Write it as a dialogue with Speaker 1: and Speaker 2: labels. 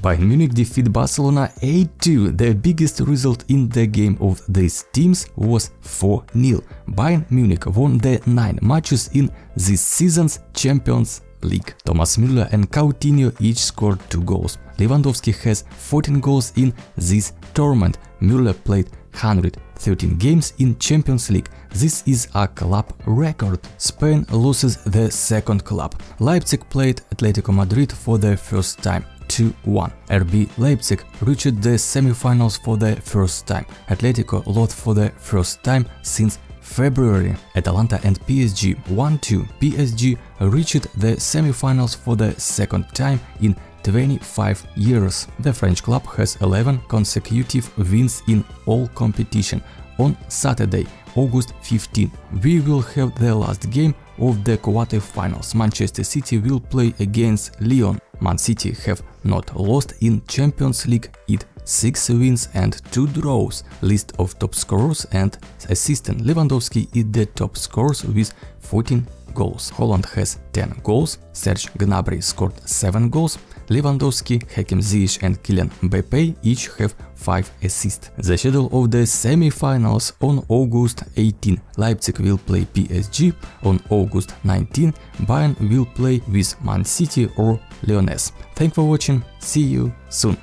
Speaker 1: Bayern Munich defeat Barcelona 8-2. The biggest result in the game of these teams was 4-0. Bayern Munich won the 9 matches in this season's Champions League. Thomas Müller and Coutinho each scored 2 goals. Lewandowski has 14 goals in this tournament. Müller played 113 games in Champions League. This is a club record. Spain loses the second club. Leipzig played Atletico Madrid for the first time. 2-1. RB Leipzig reached the semi-finals for the first time. Atletico lost for the first time since February. Atalanta and PSG 1-2. PSG reached the semi-finals for the second time in 25 years. The French club has 11 consecutive wins in all competition. On Saturday, August 15, we will have the last game of the quarterfinals. Manchester City will play against Lyon. Man City have not lost in Champions League, it 6 wins and 2 draws. List of top scorers and assistant Lewandowski is the top scorer with 14 goals. Haaland has 10 goals, Serge Gnabry scored 7 goals, Lewandowski, Hakim Ziyech and Kylian Mbappe each have 5 assists. The schedule of the semi-finals on August 18 Leipzig will play PSG, on August 19 Bayern will play with Man City or Lyoness. Thanks for watching, see you soon!